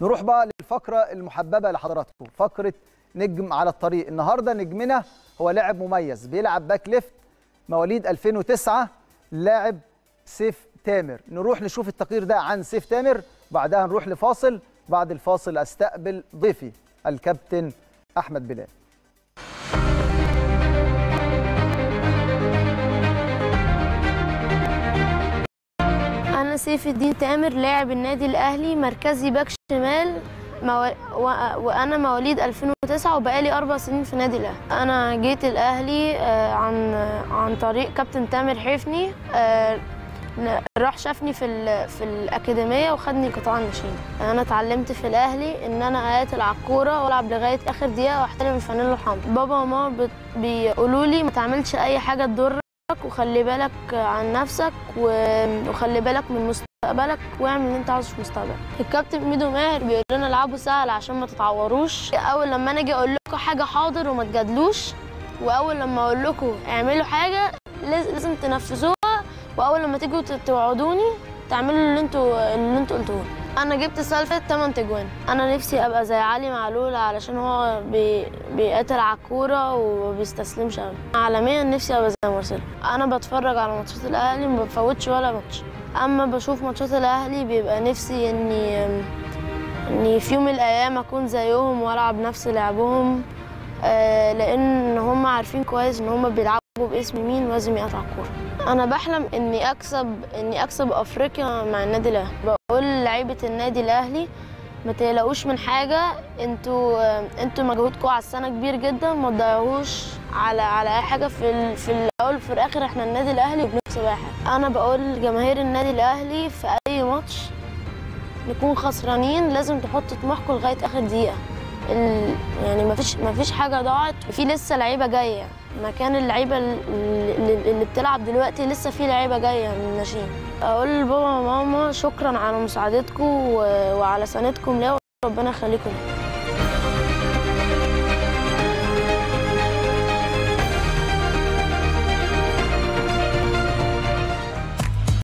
نروح بقى للفقرة المحببة لحضراتكم فقرة نجم على الطريق. النهارده نجمنا هو لاعب مميز بيلعب back left مواليد 2009 لاعب سيف تامر. نروح نشوف التقرير ده عن سيف تامر بعدها نروح لفاصل بعد الفاصل أستقبل ضيفي الكابتن أحمد بلال. سيف الدين تامر لاعب النادي الأهلي مركزي باك شمال مو... و... وأنا مواليد 2009 وبقالي أربع سنين في النادي الأهلي أنا جيت الأهلي آه، عن عن طريق كابتن تامر حفني آه، راح شافني في. في الأكاديمية وخدني قطاع الناشئين أنا اتعلمت في الأهلي إن أنا أقاتل على الكورة وألعب لغاية آخر دقيقة وأحترم الفانيلا الحمراء بابا وماما. بيقولوا لي ما تعملش أي حاجة تضر وخلي بالك عن نفسك وخلي بالك من مستقبلك واعمل اللي انت عاوزه في مستقبلك. الكابتن ميدو ماهر بيقول لنا العبوا سهل عشان ما تتعوروش. أول لما أنا أجي أقول لكم حاجة حاضر وما تجادلوش وأول لما أقول لكم اعملوا حاجة لاز- لازم تنفذوها وأول لما تيجوا توعدوني تعملوا اللي أنتوا أنا جبت سالفه 8 تجوان. أنا نفسي أبقى زي علي معلول علشان هو بي... بيقاتل على الكورة وما بيستسلمش ابدا عالميا نفسي أبقى زي مارسيلو. أنا بتفرج على ماتشات الأهلي ما بفوتش ولا ماتش. أما بشوف ماتشات الأهلي بيبقى نفسي إني إني في يوم من الأيام أكون زيهم وألعب نفس لعبهم آه، لأن هم عارفين كويس إن هم بيلعبوا باسم مين ولازم يقطع الكورة. أنا بحلم إني أكسب إني أكسب أفريقيا مع النادي الأهلي. بقول لعيبة النادي الأهلي ما تقلقوش من حاجة أنتوا أنتوا مجهودكم على السنة كبير جدا ما تضيعوهوش على على أي حاجة في ال... في الأول وفي الآخر. إحنا النادي الأهلي وبنكسب أي حاجة. أنا بقول لجماهير النادي الأهلي في أي ماتش نكون خسرانين لازم تحطوا طموحكم لغاية آخر دقيقة. ال... يعني ما فيش ما فيش حاجة ضاعت في لسه لعيبة جاية. مكان اللعيبة اللي, بتلعب دلوقتي لسه في لعيبة جاية من الناشئين أقول لبابا وماما شكرا على مساعدتكم. وعلى سندكم ليا وربنا يخليكم لي